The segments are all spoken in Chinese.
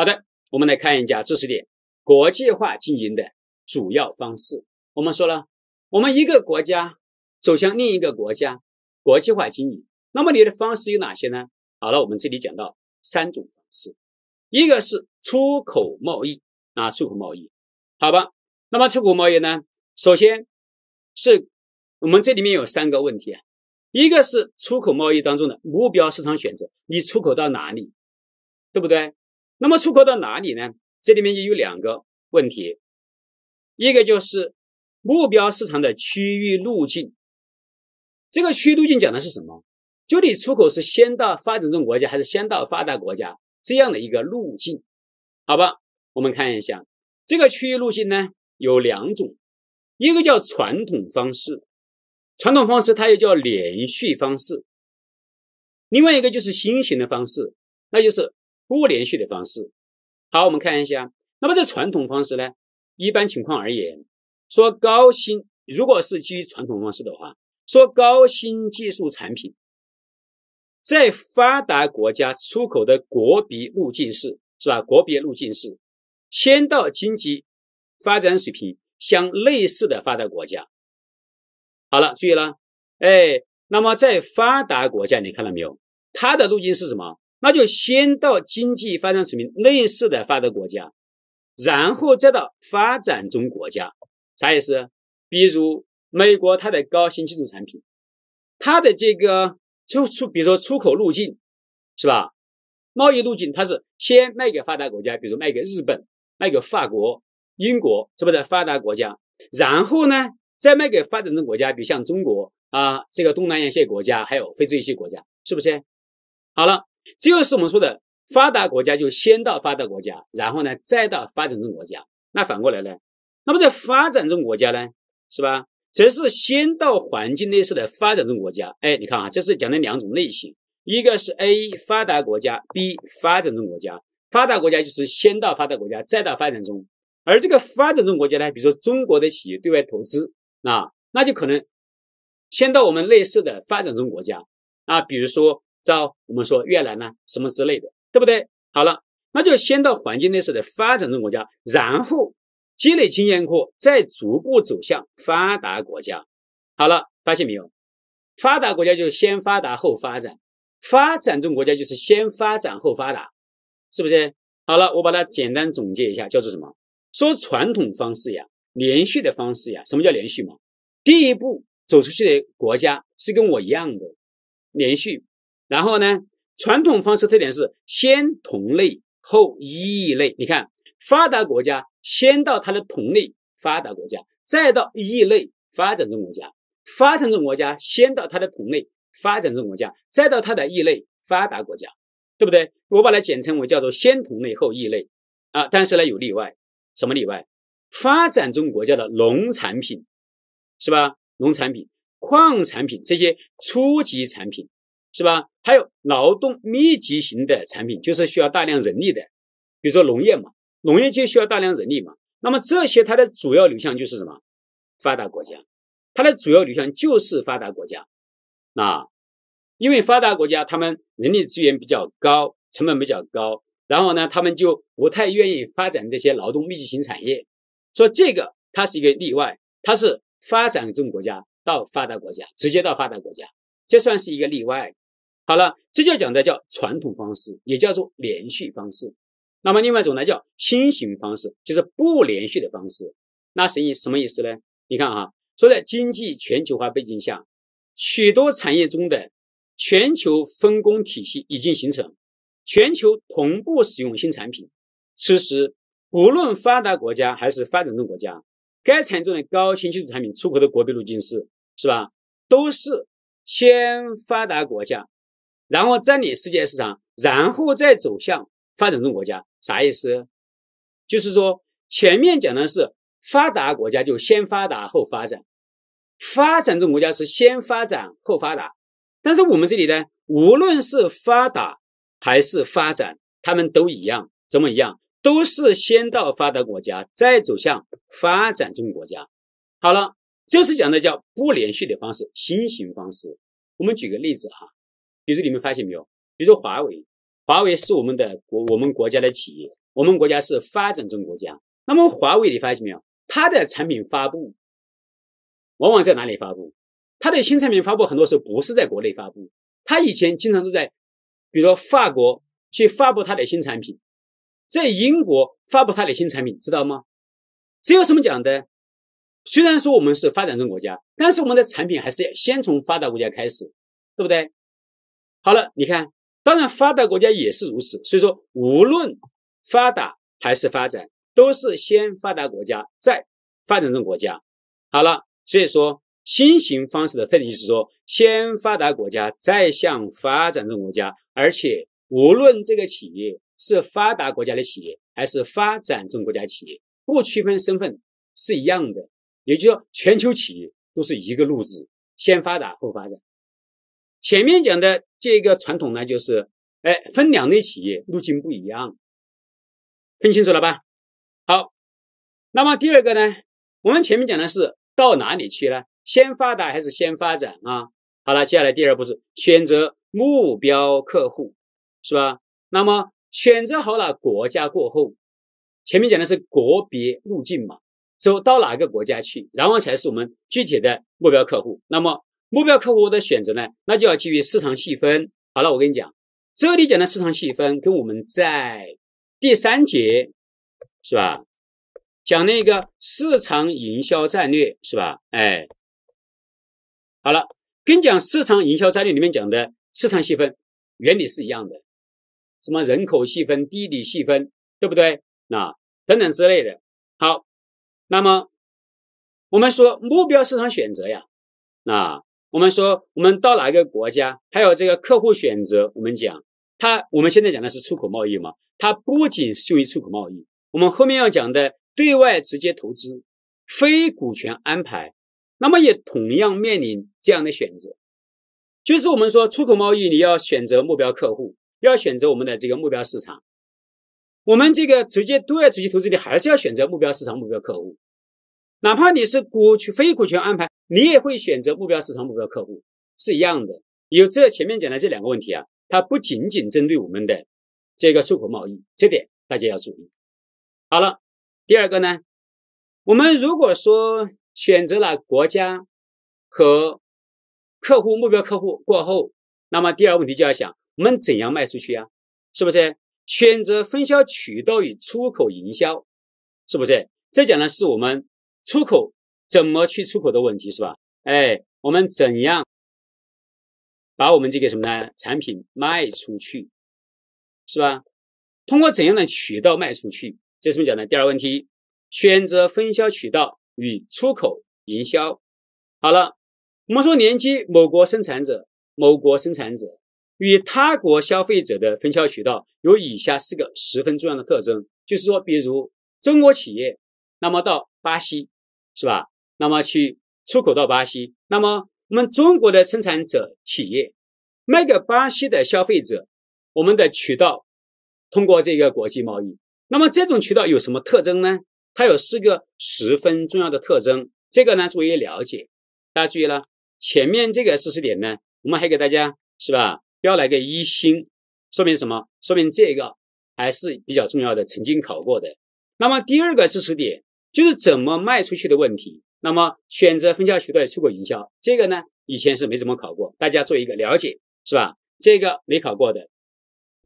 好的，我们来看一下知识点：国际化经营的主要方式。我们说了，我们一个国家走向另一个国家，国际化经营，那么你的方式有哪些呢？好了，我们这里讲到三种方式，一个是出口贸易啊，出口贸易，好吧？那么出口贸易呢，首先是我们这里面有三个问题啊，一个是出口贸易当中的目标市场选择，你出口到哪里，对不对？那么出口到哪里呢？这里面也有两个问题，一个就是目标市场的区域路径，这个区域路径讲的是什么？就你出口是先到发展中国家还是先到发达国家？这样的一个路径，好吧？我们看一下。这个区域路径呢，有两种，一个叫传统方式，传统方式它又叫连续方式，另外一个就是新型的方式，那就是不连续的方式。好，我们看一下，那么这传统方式呢，一般情况而言，说高新，如果是基于传统方式的话，说高新技术产品。在发达国家出口的国别路径是，是吧？国别路径是先到经济发展水平相类似的发达国家。好了，注意了，哎，那么在发达国家，你看到没有？它的路径是什么？那就先到经济发展水平类似的发达国家，然后再到发展中国家。啥意思？比如美国，它的高新技术产品，它的这个。出出，比如说出口路径，是吧？贸易路径，它是先卖给发达国家，比如卖给日本、卖给法国、英国，是不是发达国家？然后呢，再卖给发展中国家，比如像中国啊，这个东南亚一些国家，还有非洲一些国家，是不是？好了，这就是我们说的发达国家，就先到发达国家，然后呢，再到发展中国家。那反过来呢？那么在发展中国家呢，是吧？则是先到环境类似的发展中国家，哎，你看啊，这是讲的两种类型，一个是 A 发达国家，B 发展中国家。发达国家就是先到发达国家，再到发展中，而这个发展中国家呢，比如说中国的企业对外投资，啊，那就可能先到我们类似的发展中国家，啊，比如说到我们说越南呢，什么之类的，对不对？好了，那就先到环境类似的发展中国家，然后。积累经验后，再逐步走向发达国家。好了，发现没有？发达国家就是先发达后发展，发展中国家就是先发展后发达，是不是？好了，我把它简单总结一下，叫做什么？说传统方式呀，连续的方式呀。什么叫连续嘛？第一步走出去的国家是跟我一样的连续。然后呢，传统方式特点是先同类后异类。你看。发达国家先到它的同类发达国家，再到异类发展中国家；发展中国家先到它的同类发展中国家，再到它的异类发达国家，对不对？我把它简称为叫做先同类后异类啊。但是呢有例外，什么例外？发展中国家的农产品是吧？农产品、矿产品这些初级产品是吧？还有劳动密集型的产品，就是需要大量人力的，比如说农业嘛。农业就需要大量人力嘛，那么这些它的主要流向就是什么？发达国家，它的主要流向就是发达国家，啊，因为发达国家他们人力资源比较高，成本比较高，然后呢，他们就不太愿意发展这些劳动密集型产业，说这个它是一个例外，它是发展中国家到发达国家，直接到发达国家，这算是一个例外。好了，这就讲的叫传统方式，也叫做连续方式。那么另外一种呢，叫新型方式，就是不连续的方式。那什意什么意思呢？你看啊，说在经济全球化背景下，许多产业中的全球分工体系已经形成，全球同步使用新产品。此时，不论发达国家还是发展中国家，该产业中的高新技术产品出口的国别路径是，是吧？都是先发达国家，然后占领世界市场，然后再走向发展中国家。啥意思？就是说，前面讲的是发达国家就先发达后发展，发展中国家是先发展后发达。但是我们这里呢，无论是发达还是发展，他们都一样，怎么一样？都是先到发达国家，再走向发展中国家。好了，这是讲的叫不连续的方式，新型方式。我们举个例子哈，比如你们发现没有？比如说华为。华为是我们的国，我们国家的企业，我们国家是发展中国家。那么华为你发现没有？它的产品发布往往在哪里发布？它的新产品发布很多时候不是在国内发布，它以前经常都在，比如说法国去发布它的新产品，在英国发布它的新产品，知道吗？这有什么讲的？虽然说我们是发展中国家，但是我们的产品还是要先从发达国家开始，对不对？好了，你看，当然发达国家也是如此。所以说，无论发达还是发展，都是先发达国家再发展中国家。好了，所以说。新型方式的特点就是说，先发达国家再向发展中国家，而且无论这个企业是发达国家的企业还是发展中国家企业，不区分身份是一样的。也就是说，全球企业都是一个路子，先发达后发展。前面讲的这个传统呢，就是哎，分两类企业路径不一样，分清楚了吧？好，那么第二个呢，我们前面讲的是到哪里去呢？先发达还是先发展啊？好了，接下来第二步是选择目标客户，是吧？那么选择好了国家过后，前面讲的是国别路径嘛，走到哪个国家去，然后才是我们具体的目标客户。那么目标客户的选择呢，那就要基于市场细分。好了，我跟你讲，这里讲的市场细分跟我们在第三节是吧？讲那个市场营销战略是吧？哎。好了，跟讲市场营销战略里面讲的市场细分原理是一样的，什么人口细分、地理细分，对不对？那等等之类的。好，那么我们说目标市场选择呀，那我们说我们到哪一个国家，还有这个客户选择，我们讲它，我们现在讲的是出口贸易嘛，它不仅适用于出口贸易，我们后面要讲的对外直接投资、非股权安排。那么也同样面临这样的选择，就是我们说出口贸易，你要选择目标客户，要选择我们的这个目标市场。我们这个直接对外直接投资，你还是要选择目标市场、目标客户。哪怕你是股权非股权安排，你也会选择目标市场、目标客户，是一样的。有这前面讲的这两个问题啊，它不仅仅针对我们的这个出口贸易，这点大家要注意。好了，第二个呢，我们如果说。选择了国家和客户目标客户过后，那么第二问题就要想，我们怎样卖出去啊？是不是？选择分销渠道与出口营销，是不是？这讲的是我们出口怎么去出口的问题，是吧？哎，我们怎样把我们这个什么呢？产品卖出去，是吧？通过怎样的渠道卖出去？这是我们讲的第二问题，选择分销渠道。与出口营销，好了，我们说连接某国生产者、某国生产者与他国消费者的分销渠道有以下四个十分重要的特征，就是说，比如中国企业，那么到巴西，是吧？那么去出口到巴西，那么我们中国的生产者企业卖给巴西的消费者，我们的渠道通过这个国际贸易，那么这种渠道有什么特征呢？它有四个十分重要的特征，这个呢注意了解。大家注意了，前面这个知识点呢，我们还给大家是吧标了个一星，说明什么？说明这个还是比较重要的，曾经考过的。那么第二个知识点就是怎么卖出去的问题。那么选择分销渠道出口营销，这个呢以前是没怎么考过，大家做一个了解是吧？这个没考过的，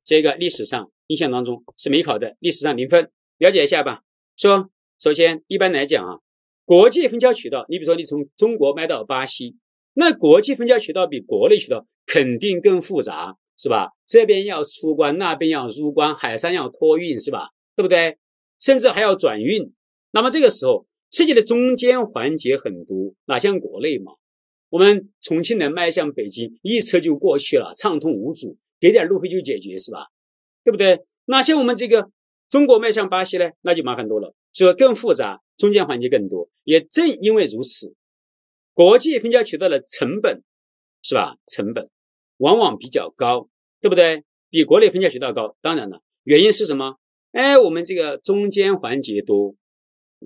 这个历史上印象当中是没考的，历史上零分，了解一下吧。说。首先，一般来讲啊，国际分销渠道，你比如说你从中国卖到巴西，那国际分销渠道比国内渠道肯定更复杂，是吧？这边要出关，那边要入关，海上要托运，是吧？对不对？甚至还要转运。那么这个时候涉及的中间环节很多，哪像国内嘛？我们重庆人迈向北京，一车就过去了，畅通无阻，给点路费就解决，是吧？对不对？哪像我们这个中国迈向巴西呢，那就麻烦多了。所以更复杂，中间环节更多。也正因为如此，国际分销渠道的成本是吧？成本往往比较高，对不对？比国内分销渠道高。当然了，原因是什么？哎，我们这个中间环节多，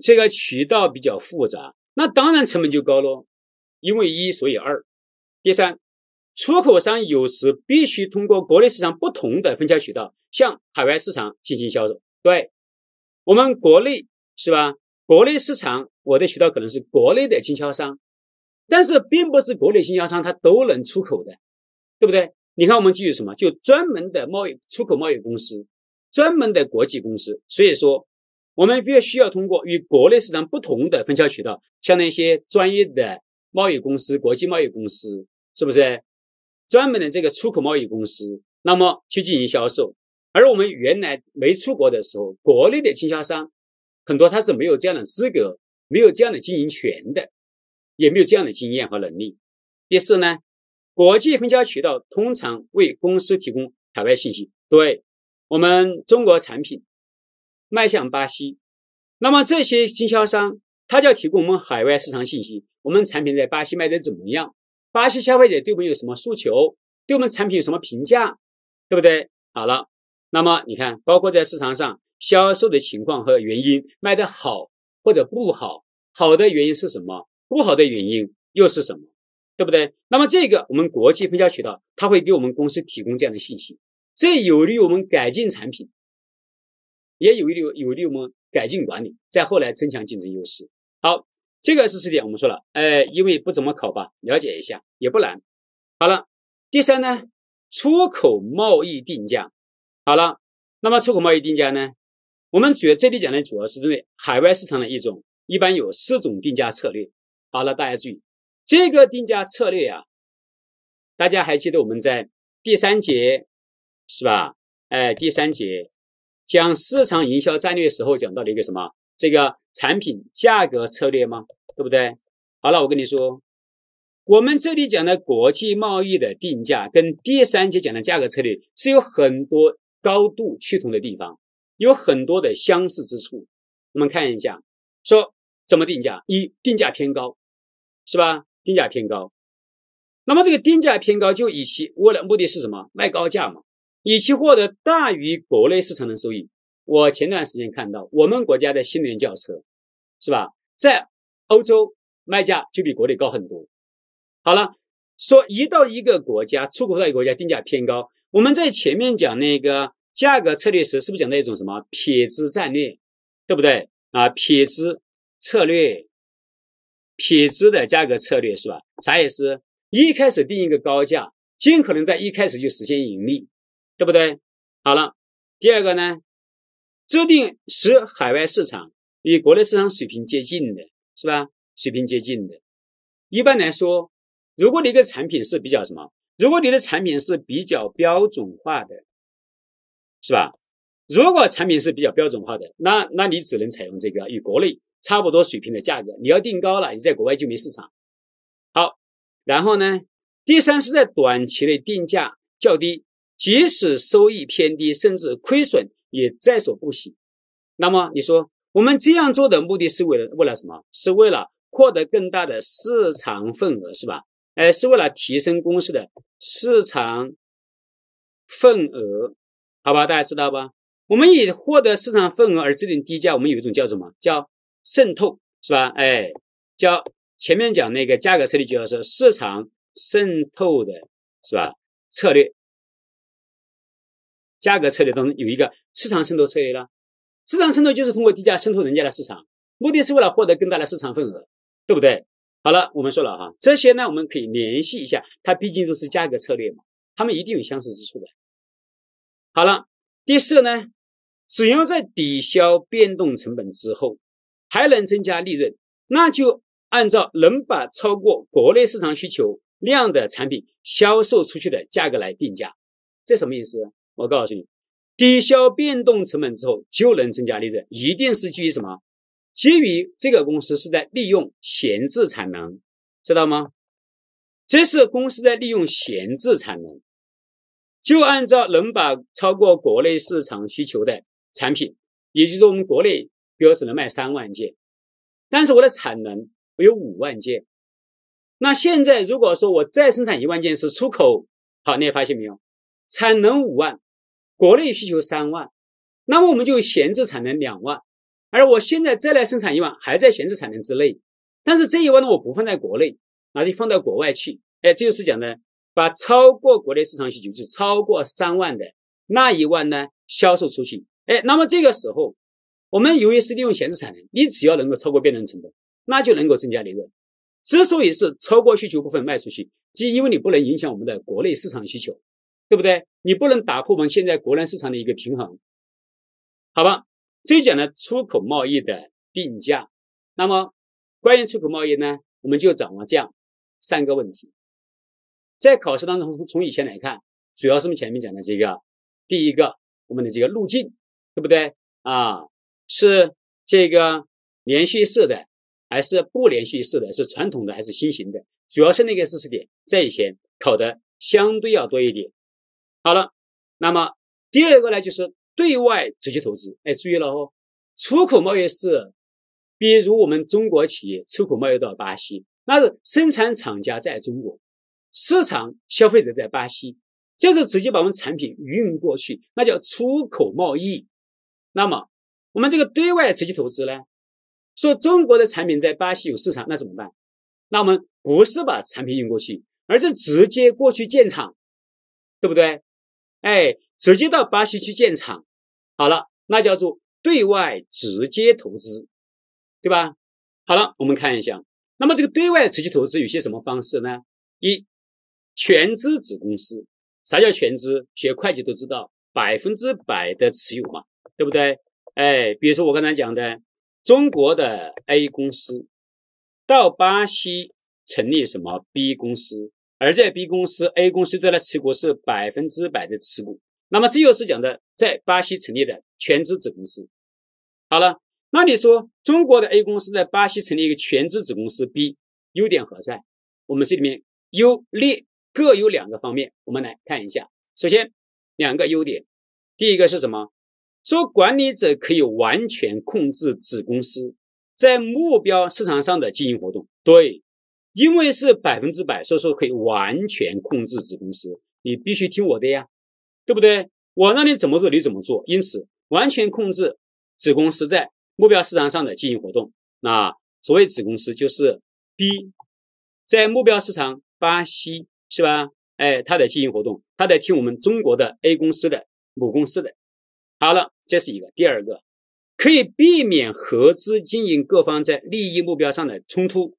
这个渠道比较复杂，那当然成本就高喽。因为一，所以二。第三，出口商有时必须通过国内市场不同的分销渠道向海外市场进行销售。对，我们国内是吧？国内市场我的渠道可能是国内的经销商，但是并不是国内经销商他都能出口的，对不对？你看我们具有什么？就专门的贸易出口贸易公司，专门的国际公司。所以说，我们必须要通过与国内市场不同的分销渠道，像那些专业的贸易公司、国际贸易公司，是不是？专门的这个出口贸易公司，那么去进行销售。而我们原来没出国的时候，国内的经销商很多他是没有这样的资格，没有这样的经营权的，也没有这样的经验和能力。第四呢，国际分销渠道通常为公司提供海外信息。对我们中国产品迈向巴西，那么这些经销商他就要提供我们海外市场信息，我们产品在巴西卖的怎么样？巴西消费者对我们有什么诉求？对我们产品有什么评价？对不对？好了，那么你看，包括在市场上销售的情况和原因，卖的好或者不好，好的原因是什么？不好的原因又是什么？对不对？那么这个我们国际分销渠道，它会给我们公司提供这样的信息，这有利于我们改进产品，也有利于有利于我们改进管理，再后来增强竞争优势。好。这个知识点，我们说了，呃，因为不怎么考吧，了解一下也不难。好了，第三呢，出口贸易定价。好了，那么出口贸易定价呢，我们主要这里讲的主要是针对海外市场的一种，一般有四种定价策略。好了，大家注意，这个定价策略呀，大家还记得我们在第三节是吧？哎，第三节讲市场营销战略时候讲到了一个什么？这个。产品价格策略吗？对不对？好了，我跟你说，我们这里讲的国际贸易的定价，跟第三节讲的价格策略是有很多高度趋同的地方，有很多的相似之处。我们看一下，说怎么定价？一定价偏高，是吧？定价偏高。那么这个定价偏高，就以其为了目的是什么？卖高价嘛，以其获得大于国内市场的收益。我前段时间看到我们国家的新能源轿车。是吧？在欧洲卖价就比国内高很多。好了，说一到一个国家出口到一个国家定价偏高，我们在前面讲那个价格策略时，是不是讲到一种什么撇子战略？对不对啊？撇子策略，撇子的价格策略是吧？啥意思？一开始定一个高价，尽可能在一开始就实现盈利，对不对？好了，第二个呢，制定使海外市场。与国内市场水平接近的是吧？水平接近的，一般来说，如果你的产品是比较什么？如果你的产品是比较标准化的，是吧？如果产品是比较标准化的，那那你只能采用这个与国内差不多水平的价格。你要定高了，你在国外就没市场。好，然后呢？第三是在短期内定价较低，即使收益偏低，甚至亏损也在所不惜。那么你说？我们这样做的目的是为了为了什么？是为了获得更大的市场份额，是吧？哎，是为了提升公司的市场份额，好吧？大家知道吧？我们以获得市场份额而制定低价，我们有一种叫什么？叫渗透，是吧？哎，叫前面讲那个价格策略，就要是市场渗透的，是吧？策略，价格策略当中有一个市场渗透策略了。市场渗透就是通过低价渗透人家的市场，目的是为了获得更大的市场份额，对不对？好了，我们说了哈，这些呢，我们可以联系一下，它毕竟都是价格策略嘛，它们一定有相似之处的。好了，第四呢，只要在抵消变动成本之后还能增加利润，那就按照能把超过国内市场需求量的产品销售出去的价格来定价。这什么意思？我告诉你。抵消变动成本之后就能增加利润，一定是基于什么？基于这个公司是在利用闲置产能，知道吗？这是公司在利用闲置产能，就按照能把超过国内市场需求的产品，也就是我们国内比如只能卖三万件，但是我的产能我有五万件，那现在如果说我再生产一万件是出口，好，你也发现没有？产能五万。国内需求三万，那么我们就闲置产能两万，而我现在再来生产一万，还在闲置产能之内。但是这一万呢，我不放在国内，那就放到国外去。哎，这就是讲的，把超过国内市场需求，就超过三万的那一万呢销售出去。哎，那么这个时候，我们由于是利用闲置产能，你只要能够超过变动成本，那就能够增加利润。之所以是超过需求部分卖出去，即因为你不能影响我们的国内市场需求，对不对？你不能打破我们现在国内市场的一个平衡，好吧？这讲呢出口贸易的定价。那么关于出口贸易呢，我们就掌握这样三个问题。在考试当中，从以前来看，主要是我们前面讲的这个，第一个，我们的这个路径，对不对啊？是这个连续式的，还是不连续式的？是传统的还是新型的？主要是那个知识点，在以前考的相对要多一点。好了，那么第二个呢，就是对外直接投资。哎，注意了哦，出口贸易是，比如我们中国企业出口贸易到巴西，那是生产厂家在中国。市场消费者在巴西，就是直接把我们产品运过去，那叫出口贸易。那么我们这个对外直接投资呢？说中国的产品在巴西有市场，那怎么办？那我们不是把产品运过去，而是直接过去建厂，对不对？哎，直接到巴西去建厂，好了，那叫做对外直接投资，对吧？好了，我们看一下，那么这个对外直接投资有些什么方式呢？一全资子公司，啥叫全资？学会计都知道，百分之百的持有嘛，对不对？哎，比如说我刚才讲的，中国的 A 公司到巴西成立什么 B 公司，而在 B 公司，A 公司对它持股是百分之百的持股，那么这就是讲的在巴西成立的全资子公司。好了，那你说中国的 A 公司在巴西成立一个全资子公司 B，优点何在？我们这里面优劣。各有两个方面，我们来看一下。首先，两个优点，第一个是什么？说管理者可以完全控制子公司在目标市场上的经营活动。对，因为是百分之百，所以说可以完全控制子公司。你必须听我的呀，对不对？我让你怎么做，你怎么做。因此，完全控制子公司在目标市场上的经营活动。那所谓子公司就是 B，在目标市场巴西。是吧？哎，他的经营活动，他在听我们中国的 A 公司的母公司的。好了，这是一个。第二个，可以避免合资经营各方在利益目标上的冲突，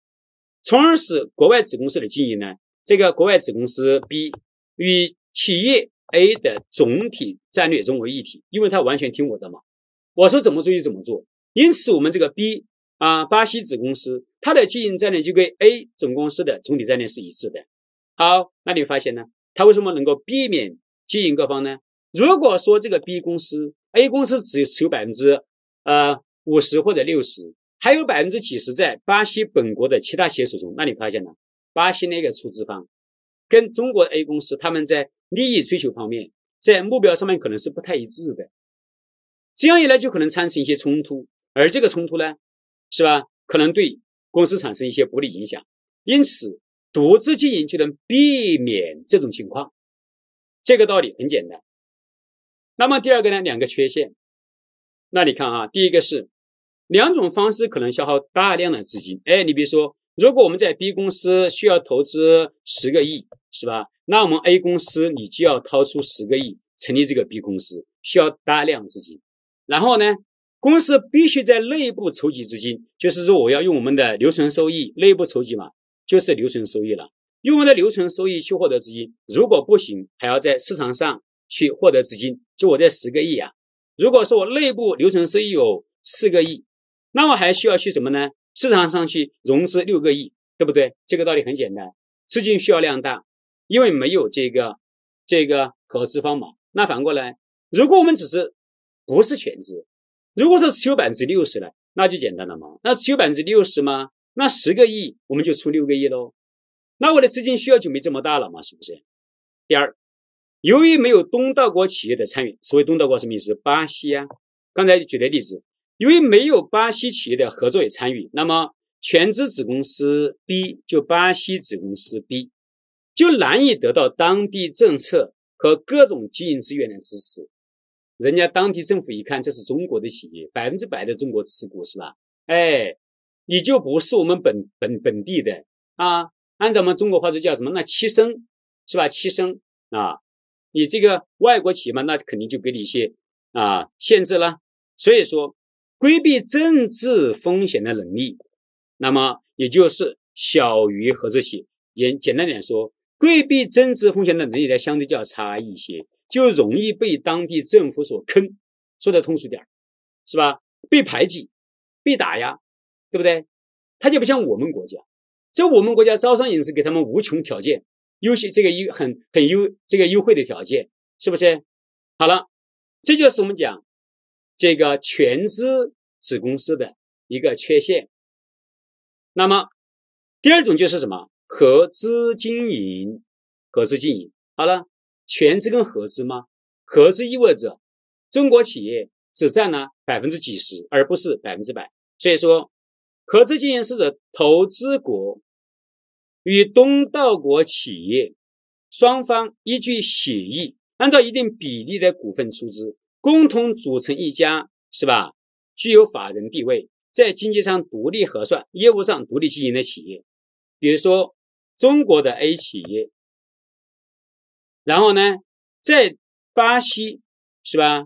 从而使国外子公司的经营呢，这个国外子公司 B 与企业 A 的总体战略融为一体，因为他完全听我的嘛，我说怎么做就怎么做。因此，我们这个 B 啊，巴西子公司，它的经营战略就跟 A 总公司的总体战略是一致的。好，那你发现呢？它为什么能够避免经营各方呢？如果说这个 B 公司、A 公司只持有百分之呃五十或者六十，还有百分之几十在巴西本国的其他企业手中，那你发现呢？巴西那个出资方跟中国 A 公司他们在利益追求方面，在目标上面可能是不太一致的，这样一来就可能产生一些冲突，而这个冲突呢，是吧？可能对公司产生一些不利影响，因此。独自经营就能避免这种情况，这个道理很简单。那么第二个呢？两个缺陷。那你看啊，第一个是两种方式可能消耗大量的资金。哎，你比如说，如果我们在 B 公司需要投资十个亿，是吧？那我们 A 公司你就要掏出十个亿成立这个 B 公司，需要大量资金。然后呢，公司必须在内部筹集资金，就是说我要用我们的留存收益内部筹集嘛。就是留存收益了，用我们的留存收益去获得资金，如果不行，还要在市场上去获得资金。就我这十个亿啊，如果说我内部留存收益有四个亿，那我还需要去什么呢？市场上去融资六个亿，对不对？这个道理很简单，资金需要量大，因为没有这个这个合资方嘛。那反过来，如果我们只是不是全资，如果是持有百分之六十呢，那就简单了嘛。那持有百分之六十吗？那十个亿我们就出六个亿喽，那我的资金需要就没这么大了嘛，是不是？第二，由于没有东道国企业的参与，所谓东道国什么意思？巴西啊，刚才举的例子，由于没有巴西企业的合作与参与，那么全资子公司 B 就巴西子公司 B 就难以得到当地政策和各种经营资源的支持。人家当地政府一看这是中国的企业，百分之百的中国持股是吧？哎。你就不是我们本本本地的啊？按照我们中国话说叫什么？那栖身是吧？栖身啊，你这个外国企业嘛，那肯定就给你一些啊限制了。所以说，规避政治风险的能力，那么也就是小于合资企业。简简单点说，规避政治风险的能力呢，相对较差一些，就容易被当地政府所坑。说的通俗点是吧？被排挤、被打压，对不对？他就不像我们国家，在我们国家招商引资给他们无穷条件，优些这个优很很优这个优惠的条件，是不是？好了，这就是我们讲这个全资子公司的一个缺陷。那么第二种就是什么？合资经营，合资经营。好了，全资跟合资吗？合资意味着中国企业只占了百分之几十，而不是百分之百。所以说，合资经营是指投资国与东道国企业双方依据协议，按照一定比例的股份出资，共同组成一家，是吧？具有法人地位，在经济上独立核算、业务上独立经营的企业，比如说。中国的 A 企业，然后呢，在巴西是吧？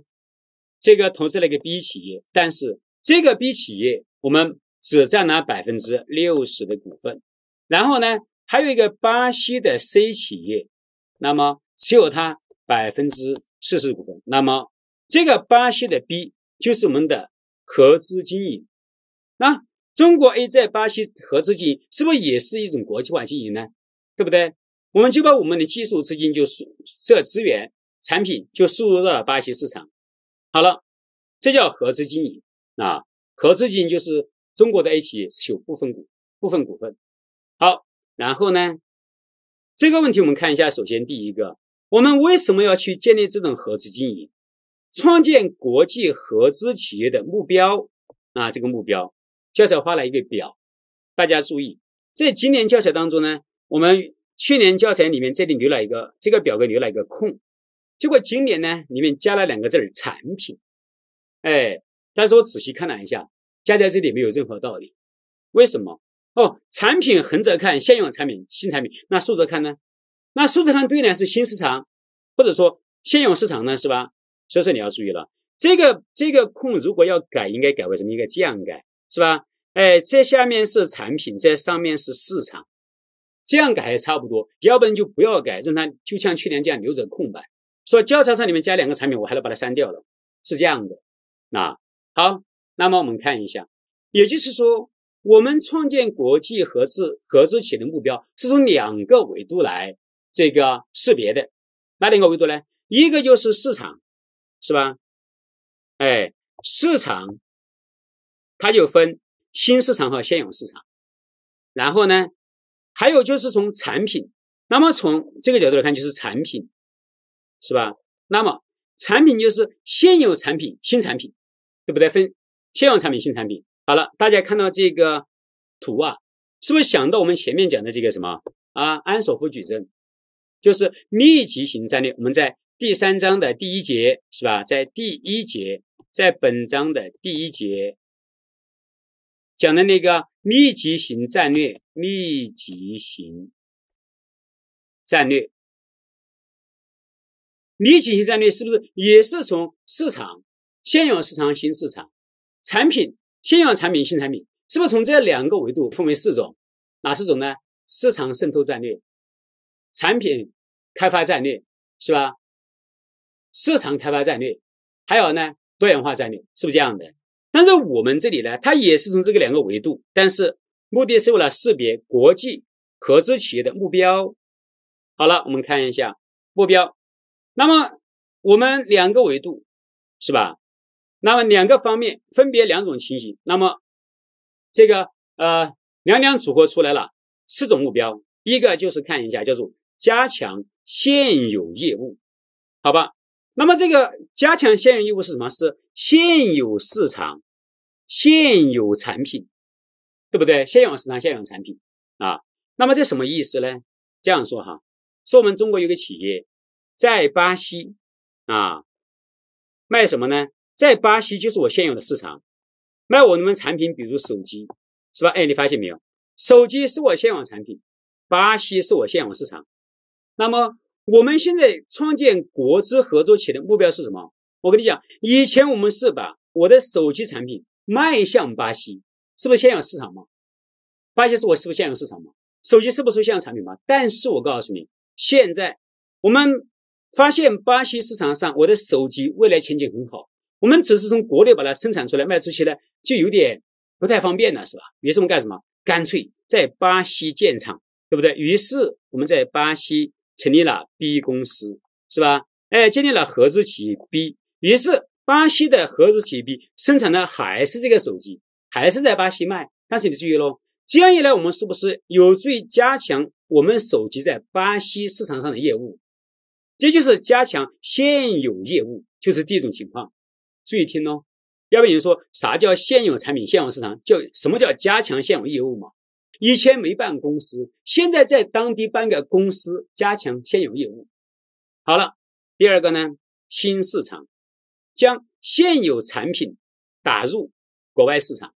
这个投资了一个 B 企业，但是这个 B 企业我们只占了百分之六十的股份。然后呢，还有一个巴西的 C 企业，那么持有它百分之四十股份。那么这个巴西的 B 就是我们的合资经营，那。中国 A 在巴西合资经营，是不是也是一种国际化经营呢？对不对？我们就把我们的技术资金就输这资源产品就输入到了巴西市场。好了，这叫合资经营啊。合资经营就是中国的 A 企业持有部分股部分股份。好，然后呢，这个问题我们看一下。首先，第一个，我们为什么要去建立这种合资经营？创建国际合资企业的目标啊，这个目标。教材画了一个表，大家注意，在今年教材当中呢，我们去年教材里面这里留了一个这个表格留了一个空，结果今年呢里面加了两个字儿产品，哎，但是我仔细看了一下，加在这里没有任何道理，为什么？哦，产品横着看现有产品新产品，那竖着看呢？那竖着看对呢是新市场，或者说现有市场呢是吧？所以说你要注意了，这个这个空如果要改，应该改为什么？应该这样改。是吧？哎，这下面是产品，在上面是市场，这样改还差不多。要不然就不要改，让它就像去年这样留着空白。说教材上里面加两个产品，我还得把它删掉了，是这样的。那好，那么我们看一下，也就是说，我们创建国际合资合资企业的目标是从两个维度来这个识别的。哪两个维度呢？一个就是市场，是吧？哎，市场。它就分新市场和现有市场，然后呢，还有就是从产品，那么从这个角度来看就是产品，是吧？那么产品就是现有产品、新产品，对不对？分现有产品、新产品。好了，大家看到这个图啊，是不是想到我们前面讲的这个什么啊？安守夫矩阵，就是密集型战略。我们在第三章的第一节是吧？在第一节，在本章的第一节。讲的那个密集型战略，密集型战略，密集型战略是不是也是从市场、现有市场、新市场、产品、现有产品、新产品，是不是从这两个维度分为四种？哪四种呢？市场渗透战略、产品开发战略，是吧？市场开发战略，还有呢多元化战略，是不是这样的？但是我们这里呢，它也是从这个两个维度，但是目的是为了识别国际合资企业的目标。好了，我们看一下目标。那么我们两个维度是吧？那么两个方面分别两种情形。那么这个呃两两组合出来了四种目标。一个就是看一下叫做加强现有业务，好吧？那么这个加强现有业务是什么？是现有市场。现有产品，对不对？现有市场、现有产品啊，那么这什么意思呢？这样说哈，是我们中国有个企业在巴西啊，卖什么呢？在巴西就是我现有的市场，卖我们产品，比如手机，是吧？哎，你发现没有？手机是我现有产品，巴西是我现有市场。那么我们现在创建国资合作企业的目标是什么？我跟你讲，以前我们是把我的手机产品卖向巴西，是不是现有市场嘛？巴西是我是不是现有市场嘛？手机是不是现有产品嘛？但是我告诉你，现在我们发现巴西市场上我的手机未来前景很好，我们只是从国内把它生产出来卖出去呢，就有点不太方便了，是吧？于是我们干什么？干脆在巴西建厂，对不对？于是我们在巴西成立了 B 公司，是吧？哎，建立了合资企业 B。于是，巴西的合资企业 B 生产的还是这个手机，还是在巴西卖。但是你注意喽，这样一来，我们是不是有助于加强我们手机在巴西市场上的业务？这就是加强现有业务，就是第一种情况。注意听哦，要不然有人说啥叫现有产品、现有市场？叫什么叫加强现有业务嘛？以前没办公司，现在在当地办个公司，加强现有业务。好了，第二个呢，新市场。将现有产品打入国外市场，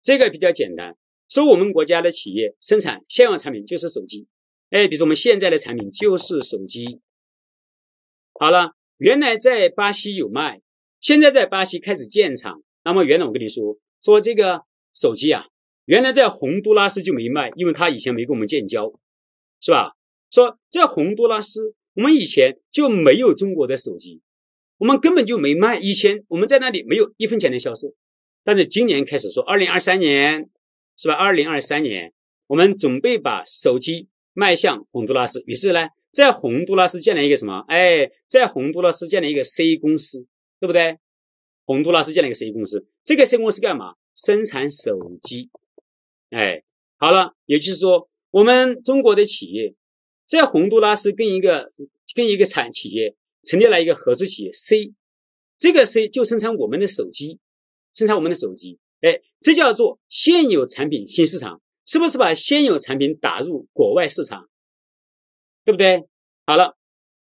这个比较简单。说我们国家的企业生产现有产品就是手机，哎，比如我们现在的产品就是手机。好了，原来在巴西有卖，现在在巴西开始建厂。那么原来我跟你说说这个手机啊，原来在洪都拉斯就没卖，因为他以前没跟我们建交，是吧？说在洪都拉斯，我们以前就没有中国的手机。我们根本就没卖，以前我们在那里没有一分钱的销售，但是今年开始说，二零二三年是吧？二零二三年我们准备把手机卖向洪都拉斯，于是呢，在洪都拉斯建了一个什么？哎，在洪都拉斯建了一个 C 公司，对不对？洪都拉斯建了一个 C 公司，这个 C 公司干嘛？生产手机。哎，好了，也就是说，我们中国的企业在洪都拉斯跟一个跟一个产企业。成立了一个合资企业 C，这个 C 就生产我们的手机，生产我们的手机，哎，这叫做现有产品新市场，是不是把现有产品打入国外市场，对不对？好了，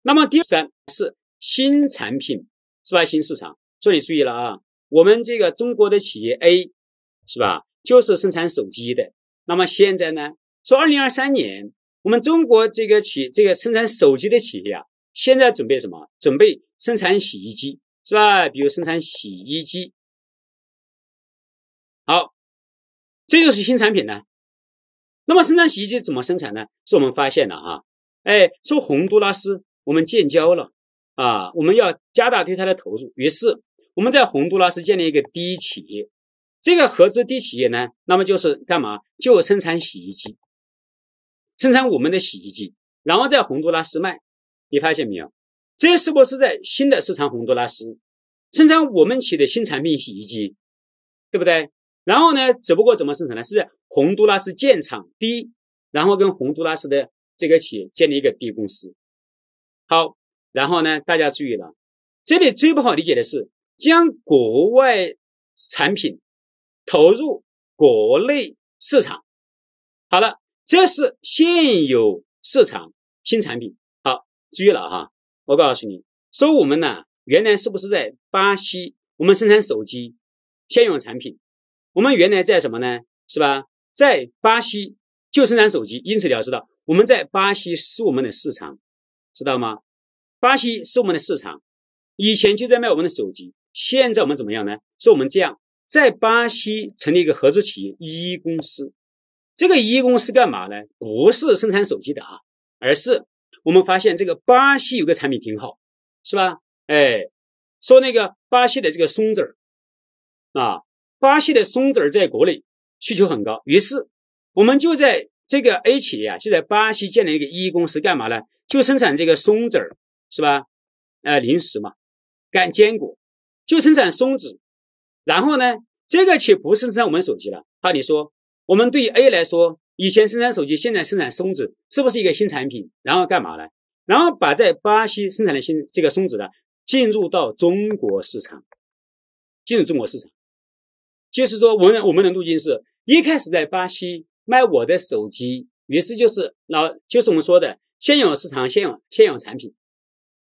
那么第三是新产品是吧？新市场，这里注意了啊，我们这个中国的企业 A 是吧，就是生产手机的，那么现在呢，说二零二三年我们中国这个企这个生产手机的企业啊。现在准备什么？准备生产洗衣机，是吧？比如生产洗衣机。好，这就是新产品呢。那么生产洗衣机怎么生产呢？是我们发现了哈，哎，说洪都拉斯我们建交了啊，我们要加大对它的投入。于是我们在洪都拉斯建立一个第一企业，这个合资第一企业呢，那么就是干嘛？就生产洗衣机，生产我们的洗衣机，然后在洪都拉斯卖。你发现没有？这是不是在新的市场洪都拉斯生产我们企业的新产品洗衣机，对不对？然后呢，只不过怎么生产呢？是在洪都拉斯建厂 B，然后跟洪都拉斯的这个企业建立一个 B 公司。好，然后呢，大家注意了，这里最不好理解的是将国外产品投入国内市场。好了，这是现有市场新产品。好注意了哈，我告诉你，说我们呢，原来是不是在巴西？我们生产手机现有产品，我们原来在什么呢？是吧？在巴西就生产手机，因此你要知道，我们在巴西是我们的市场，知道吗？巴西是我们的市场，以前就在卖我们的手机，现在我们怎么样呢？是我们这样在巴西成立一个合资企业一公司，这个一公司干嘛呢？不是生产手机的啊，而是。我们发现这个巴西有个产品挺好，是吧？哎，说那个巴西的这个松子儿啊，巴西的松子儿在国内需求很高，于是我们就在这个 A 企业啊，就在巴西建了一个一公司，干嘛呢？就生产这个松子儿，是吧？呃，零食嘛，干坚果，就生产松子。然后呢，这个企业不是生产我们手机了。好，你说我们对于 A 来说。以前生产手机，现在生产松子，是不是一个新产品？然后干嘛呢？然后把在巴西生产的新这个松子呢，进入到中国市场，进入中国市场。就是说，我们我们的路径是一开始在巴西卖我的手机，于是就是老就是我们说的现有市场、现有现有产品。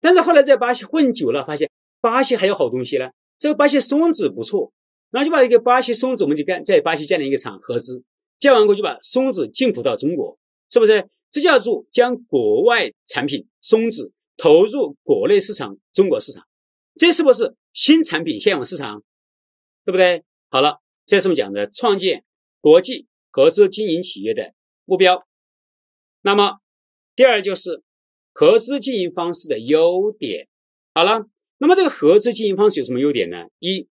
但是后来在巴西混久了，发现巴西还有好东西呢。这个巴西松子不错，然后就把一个巴西松子，我们就干在巴西建了一个厂，合资。建完过就把松子进口到中国，是不是？这叫做将国外产品松子投入国内市场、中国市场，这是不是新产品现有市场，对不对？好了，这是我们讲的创建国际合资经营企业的目标。那么第二就是合资经营方式的优点。好了，那么这个合资经营方式有什么优点呢？一，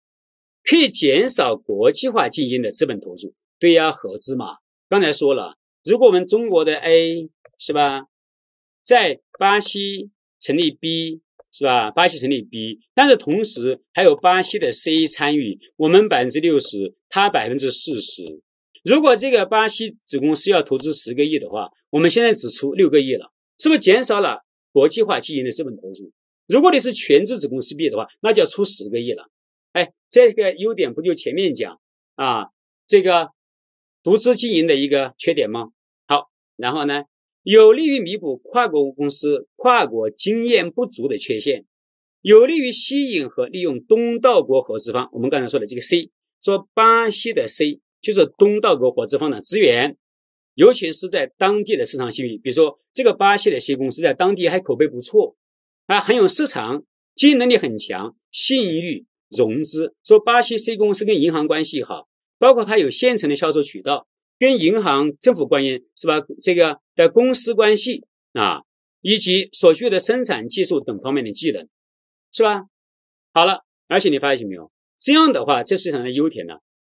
可以减少国际化经营的资本投入。对呀，合资嘛，刚才说了，如果我们中国的 A 是吧，在巴西成立 B 是吧？巴西成立 B，但是同时还有巴西的 C 参与，我们百分之六十，他百分之四十。如果这个巴西子公司要投资十个亿的话，我们现在只出六个亿了，是不是减少了国际化经营的资本投入？如果你是全资子公司 B 的话，那就要出十个亿了。哎，这个优点不就前面讲啊？这个独资经营的一个缺点吗？好，然后呢？有利于弥补跨国公司跨国经验不足的缺陷，有利于吸引和利用东道国合资方。我们刚才说的这个 C，说巴西的 C 就是东道国合资方的资源，尤其是在当地的市场信誉。比如说，这个巴西的 C 公司在当地还口碑不错，啊，很有市场，经营能力很强，信誉、融资。说巴西 C 公司跟银行关系好，包括它有现成的销售渠道。跟银行、政府关系是吧？这个的公司关系啊，以及所需的生产技术等方面的技能，是吧？好了，而且你发现没有？这样的话，这是它的优点呢。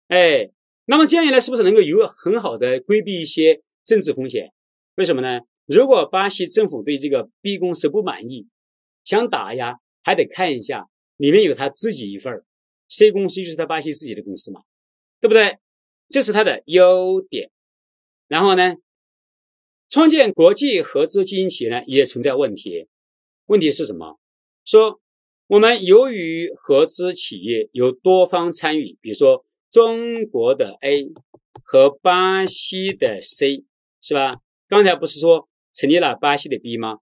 哎，那么这样一来，是不是能够有很好的规避一些政治风险？为什么呢？如果巴西政府对这个 B 公司不满意，想打压，还得看一下里面有他自己一份儿。C 公司就是他巴西自己的公司嘛，对不对？这是他的优点，然后呢，创建国际合资经营企业呢也存在问题。问题是什么？说我们由于合资企业有多方参与，比如说中国的 A 和巴西的 C，是吧？刚才不是说成立了巴西的 B 吗？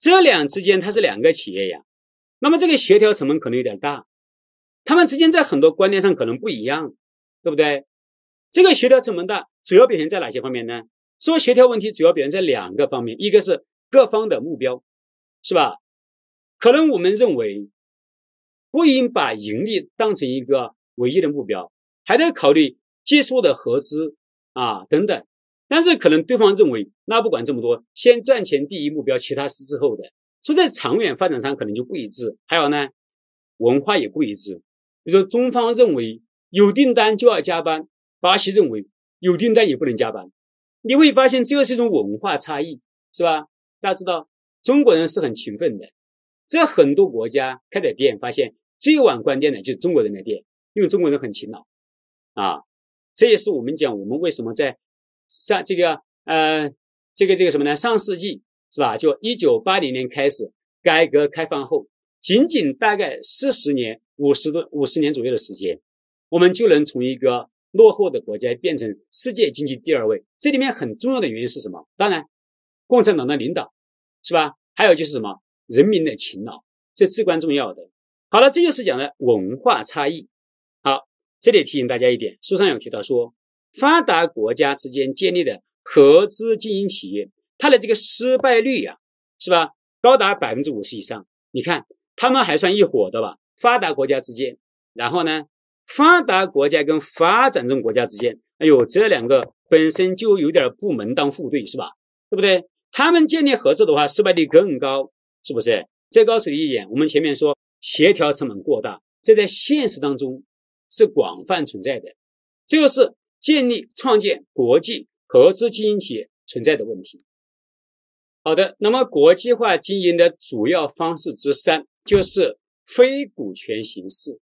这两之间它是两个企业呀，那么这个协调成本可能有点大，他们之间在很多观念上可能不一样，对不对？这个协调成本大，主要表现在哪些方面呢？说协调问题主要表现在两个方面，一个是各方的目标，是吧？可能我们认为不应把盈利当成一个唯一的目标，还得考虑技术的合资啊等等。但是可能对方认为，那不管这么多，先赚钱第一目标，其他是之后的。所以在长远发展上可能就不一致。还有呢，文化也不一致。比如说中方认为有订单就要加班。巴西认为有订单也不能加班，你会发现这是一种文化差异，是吧？大家知道中国人是很勤奋的，这很多国家开的店，发现最晚关店的就是中国人的店，因为中国人很勤劳啊。这也是我们讲我们为什么在上这个呃这个这个什么呢？上世纪是吧？就一九八零年开始改革开放后，仅仅大概四十年、五十多五十年左右的时间，我们就能从一个落后的国家变成世界经济第二位，这里面很重要的原因是什么？当然，共产党的领导，是吧？还有就是什么？人民的勤劳，这至关重要的。好了，这就是讲的文化差异。好，这里提醒大家一点，书上有提到说，发达国家之间建立的合资经营企业，它的这个失败率呀，是吧？高达百分之五十以上。你看，他们还算一伙的吧？发达国家之间，然后呢？发达国家跟发展中国家之间，哎呦，这两个本身就有点不门当户对，是吧？对不对？他们建立合作的话，失败率更高，是不是？再告诉你一点，我们前面说协调成本过大，这在现实当中是广泛存在的，这个是建立创建国际合资经营企业存在的问题。好的，那么国际化经营的主要方式之三就是非股权形式。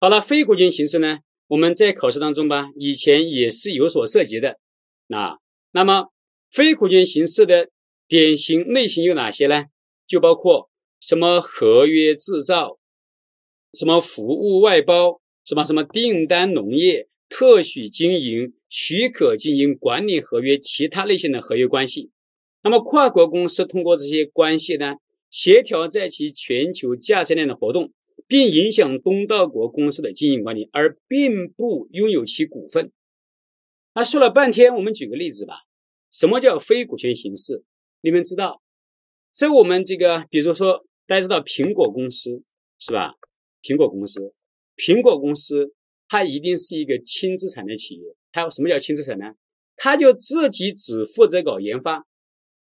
好了，非股权形式呢？我们在考试当中吧，以前也是有所涉及的。那那么非股权形式的典型类型有哪些呢？就包括什么合约制造、什么服务外包、什么什么订单农业、特许经营、许可经营、管理合约、其他类型的合约关系。那么跨国公司通过这些关系呢，协调在其全球价值链的活动。并影响东道国公司的经营管理，而并不拥有其股份。那说了半天，我们举个例子吧。什么叫非股权形式？你们知道？在我们这个，比如说，大家知道苹果公司是吧？苹果公司，苹果公司它一定是一个轻资产的企业。它什么叫轻资产呢？它就自己只负责搞研发，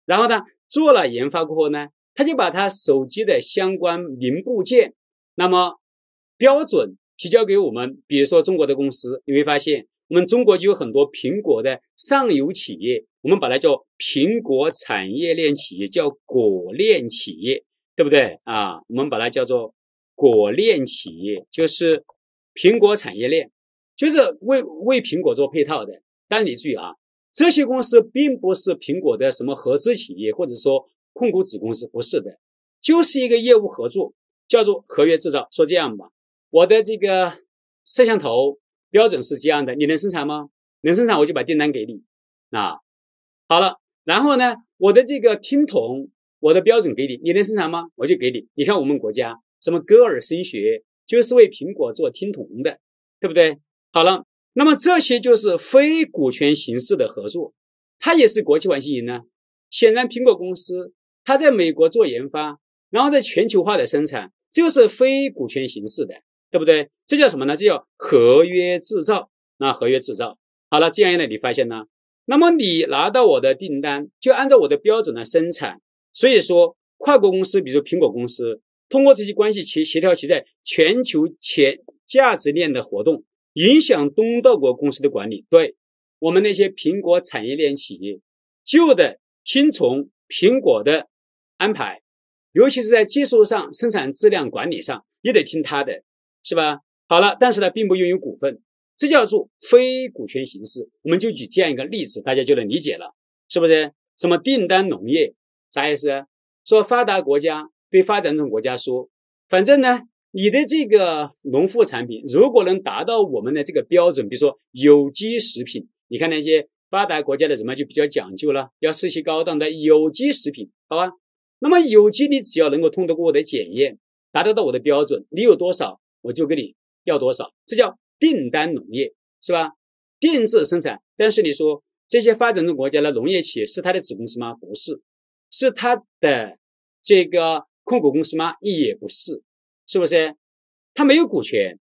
然后呢，做了研发过后呢，他就把他手机的相关零部件，那么标准提交给我们。比如说中国的公司，你会发现我们中国就有很多苹果的上游企业，我们把它叫苹果产业链企业，叫果链企业，对不对啊？我们把它叫做果链企业，就是苹果产业链，就是为为苹果做配套的。但你注意啊，这些公司并不是苹果的什么合资企业，或者说。控股子公司不是的，就是一个业务合作，叫做合约制造。说这样吧，我的这个摄像头标准是这样的，你能生产吗？能生产，我就把订单给你。啊，好了，然后呢，我的这个听筒，我的标准给你，你能生产吗？我就给你。你看我们国家什么歌尔声学，就是为苹果做听筒的，对不对？好了，那么这些就是非股权形式的合作，它也是国际化经营呢。显然，苹果公司。它在美国做研发，然后在全球化的生产，就是非股权形式的，对不对？这叫什么呢？这叫合约制造。那合约制造好了，这样一来，你发现呢？那么你拿到我的订单，就按照我的标准来生产。所以说，跨国公司，比如苹果公司，通过这些关系协协调其在全球前价值链的活动，影响东道国公司的管理。对我们那些苹果产业链企业，就得听从苹果的。安排，尤其是在技术上、生产质量管理上，也得听他的，是吧？好了，但是呢，并不拥有股份，这叫做非股权形式。我们就举这样一个例子，大家就能理解了，是不是？什么订单农业，啥意思？说发达国家对发展中国家说，反正呢，你的这个农副产品如果能达到我们的这个标准，比如说有机食品，你看那些发达国家的怎么就比较讲究了，要吃些高档的有机食品，好吧？那么有机，你只要能够通得过我的检验，达得到我的标准，你有多少我就给你要多少，这叫订单农业，是吧？定制生产。但是你说这些发展中国家的农业企业是它的子公司吗？不是，是它的这个控股公司吗？也不是，是不是？它没有股权，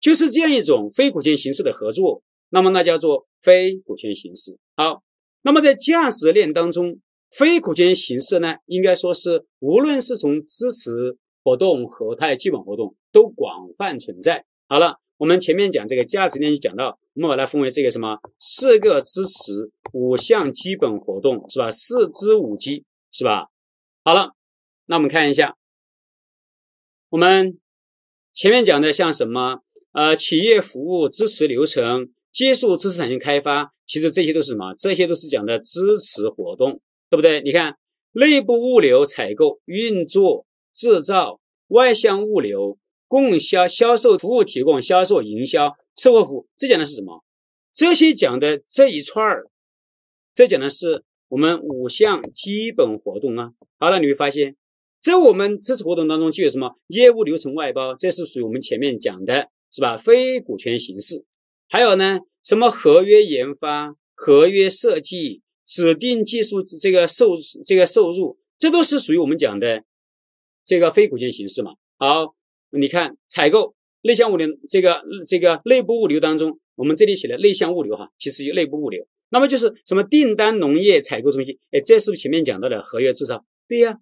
就是这样一种非股权形式的合作。那么那叫做非股权形式。好，那么在价值链当中。非股权形式呢，应该说是无论是从支持活动和它的基本活动都广泛存在。好了，我们前面讲这个价值链就讲到，我们把它分为这个什么四个支持五项基本活动是吧？四支五基是吧？好了，那我们看一下，我们前面讲的像什么呃企业服务支持流程、技术知识产权开发，其实这些都是什么？这些都是讲的支持活动。对不对？你看，内部物流、采购、运作、制造、外向物流、供销、销售、服务提供、销售、营销、售后服务，这讲的是什么？这些讲的这一串儿，这讲的是我们五项基本活动啊。好了，你会发现，在我们这次活动当中就有什么业务流程外包，这是属于我们前面讲的，是吧？非股权形式。还有呢，什么合约研发、合约设计。指定技术这个收这个收入，这都是属于我们讲的这个非股权形式嘛。好，你看采购内向物流这个这个内部物流当中，我们这里写的内向物流哈，其实有内部物流。那么就是什么订单农业采购中心，哎，这是不是前面讲到的合约制造？对呀。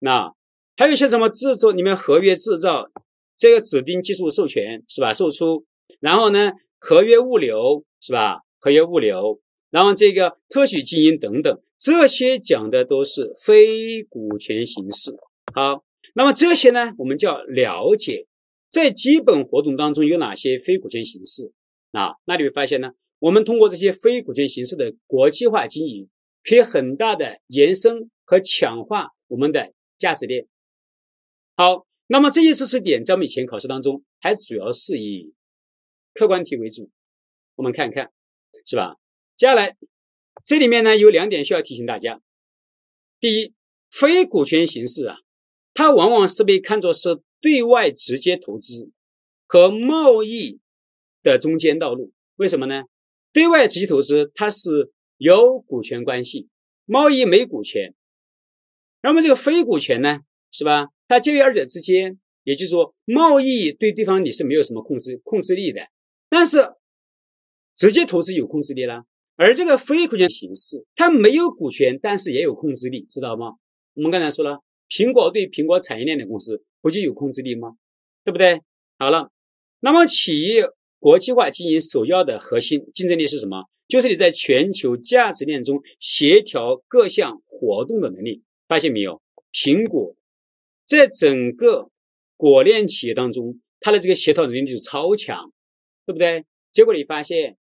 那还有一些什么制作你们合约制造这个指定技术授权是吧？售出，然后呢合约物流是吧？合约物流。然后这个特许经营等等，这些讲的都是非股权形式。好，那么这些呢，我们叫了解，在基本活动当中有哪些非股权形式啊？那你会发现呢，我们通过这些非股权形式的国际化经营，可以很大的延伸和强化我们的价值链。好，那么这些知识点在我们以前考试当中还主要是以客观题为主，我们看看，是吧？接下来，这里面呢有两点需要提醒大家。第一，非股权形式啊，它往往是被看作是对外直接投资和贸易的中间道路。为什么呢？对外直接投资它是有股权关系，贸易没股权。那么这个非股权呢，是吧？它介于二者之间，也就是说，贸易对对方你是没有什么控制控制力的，但是直接投资有控制力啦。而这个非股权形式，它没有股权，但是也有控制力，知道吗？我们刚才说了，苹果对苹果产业链的公司不就有控制力吗？对不对？好了，那么企业国际化经营首要的核心竞争力是什么？就是你在全球价值链中协调各项活动的能力。发现没有？苹果在整个果链企业当中，它的这个协调能力就超强，对不对？结果你发现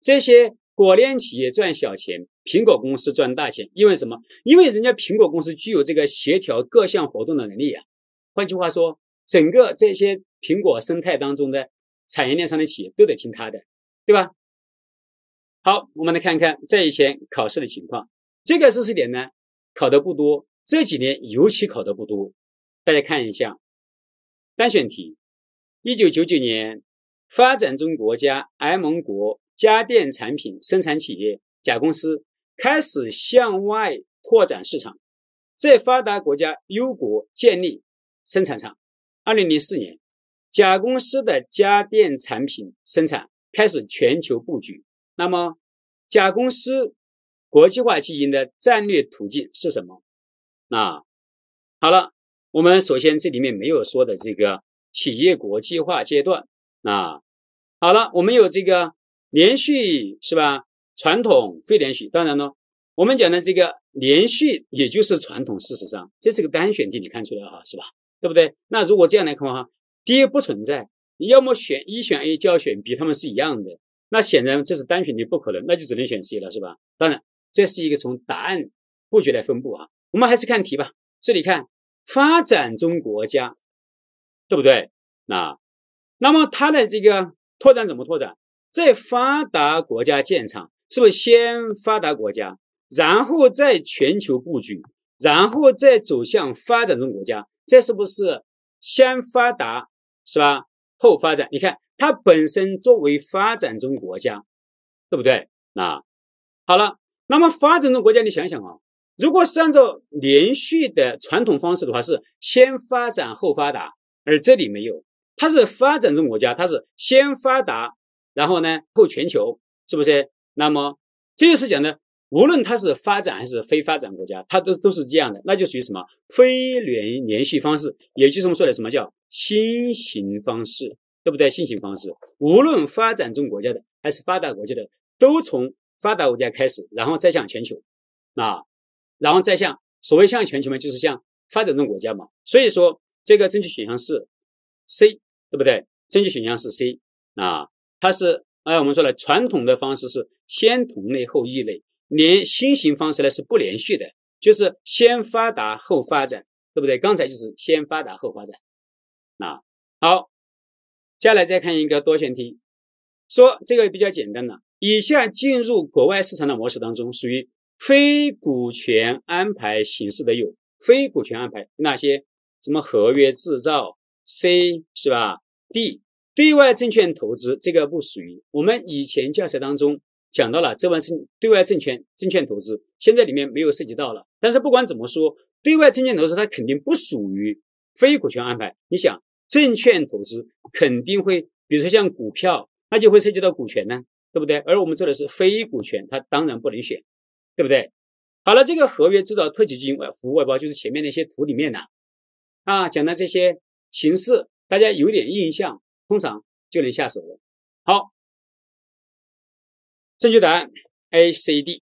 这些。果链企业赚小钱，苹果公司赚大钱，因为什么？因为人家苹果公司具有这个协调各项活动的能力啊。换句话说，整个这些苹果生态当中的产业链上的企业都得听他的，对吧？好，我们来看看这一前考试的情况。这个知识点呢，考的不多，这几年尤其考的不多。大家看一下单选题：一九九九年，发展中国家埃蒙国。家电产品生产企业甲公司开始向外拓展市场，在发达国家优国建立生产厂。二零零四年，甲公司的家电产品生产开始全球布局。那么，甲公司国际化经营的战略途径是什么？那好了，我们首先这里面没有说的这个企业国际化阶段。那好了，我们有这个。连续是吧？传统非连续，当然了，我们讲的这个连续也就是传统。事实上，这是个单选题，你看出来哈，是吧？对不对？那如果这样来看的话，第一不存在，你要么选一选 A，就要选 B，他们是一样的。那显然这是单选题，不可能，那就只能选 C 了，是吧？当然，这是一个从答案布局来分布啊。我们还是看题吧。这里看发展中国家，对不对？那那么它的这个拓展怎么拓展？在发达国家建厂，是不是先发达国家，然后再全球布局，然后再走向发展中国家？这是不是先发达是吧？后发展？你看它本身作为发展中国家，对不对？那好了，那么发展中国家，你想想啊，如果是按照连续的传统方式的话，是先发展后发达，而这里没有，它是发展中国家，它是先发达。然后呢，后全球是不是？那么这就是讲的，无论它是发展还是非发展国家，它都都是这样的，那就属于什么非连连续方式，也就是我们说的什么叫新型方式，对不对？新型方式，无论发展中国家的还是发达国家的，都从发达国家开始，然后再向全球，啊，然后再向所谓向全球嘛，就是向发展中国家嘛。所以说，这个正确选项是 C，对不对？正确选项是 C，啊。它是哎，我们说了，传统的方式是先同类后异类，连新型方式呢是不连续的，就是先发达后发展，对不对？刚才就是先发达后发展。啊好，接下来再看一个多选题，说这个比较简单了，以下进入国外市场的模式当中，属于非股权安排形式的有非股权安排哪些？什么合约制造？C 是吧？D。对外证券投资这个不属于我们以前教材当中讲到了，这完证对外证券证券投资现在里面没有涉及到了。但是不管怎么说，对外证券投资它肯定不属于非股权安排。你想，证券投资肯定会，比如说像股票，那就会涉及到股权呢，对不对？而我们做的是非股权，它当然不能选，对不对？好了，这个合约制造特级基金外服务外包就是前面那些图里面的啊，讲的这些形式，大家有点印象。通常就能下手了。好，正确答案 A、C、D。